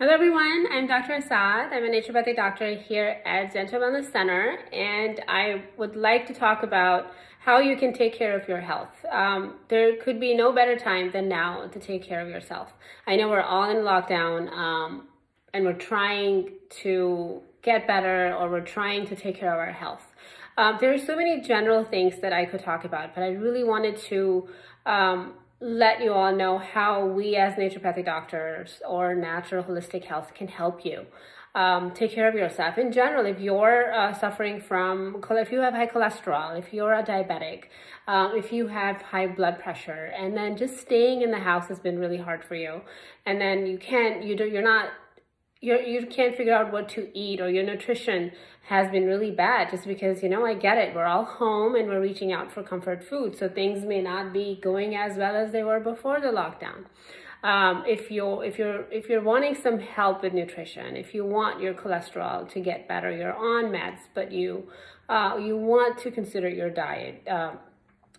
Hello everyone, I'm Dr. Asad. I'm a naturopathic doctor here at Gentle Wellness Center and I would like to talk about how you can take care of your health. Um, there could be no better time than now to take care of yourself. I know we're all in lockdown um, and we're trying to get better or we're trying to take care of our health. Um, there are so many general things that I could talk about, but I really wanted to um, let you all know how we as naturopathic doctors or natural holistic health can help you um, take care of yourself. In general, if you're uh, suffering from, if you have high cholesterol, if you're a diabetic, um, if you have high blood pressure, and then just staying in the house has been really hard for you, and then you can't, you do, you're not you're, you can't figure out what to eat or your nutrition has been really bad just because, you know, I get it. We're all home and we're reaching out for comfort food. So things may not be going as well as they were before the lockdown. Um, if you're if you're if you're wanting some help with nutrition, if you want your cholesterol to get better, you're on meds, but you uh, you want to consider your diet. Uh,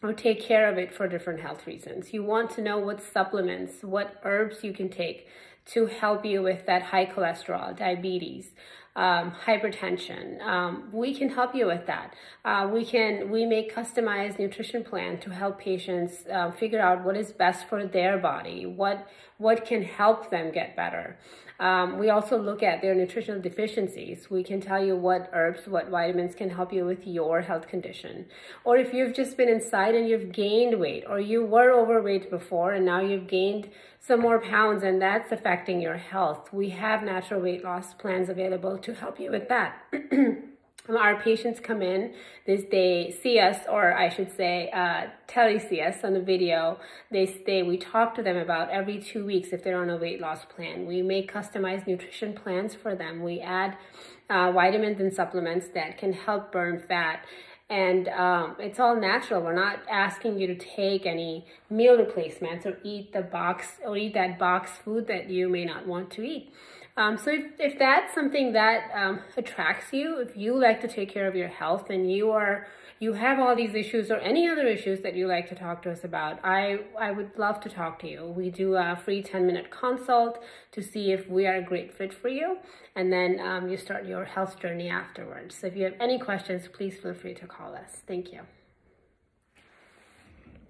or take care of it for different health reasons. You want to know what supplements, what herbs you can take to help you with that high cholesterol, diabetes, um, hypertension. Um, we can help you with that. Uh, we can we make customized nutrition plan to help patients uh, figure out what is best for their body, what what can help them get better. Um, we also look at their nutritional deficiencies. We can tell you what herbs, what vitamins can help you with your health condition. Or if you've just been inside and you've gained weight, or you were overweight before and now you've gained some more pounds and that's affecting your health, we have natural weight loss plans available to help you with that. our patients come in, this they see us, or I should say, uh, tele see us on the video. They stay, we talk to them about every two weeks if they're on a weight loss plan. We make customized nutrition plans for them. We add uh, vitamins and supplements that can help burn fat. And um, it's all natural. We're not asking you to take any meal replacements or eat the box or eat that box food that you may not want to eat. Um, so if, if that's something that um, attracts you, if you like to take care of your health and you are you have all these issues or any other issues that you like to talk to us about, I, I would love to talk to you. We do a free 10 minute consult to see if we are a great fit for you. And then um, you start your health journey afterwards. So if you have any questions, please feel free to call us. Thank you.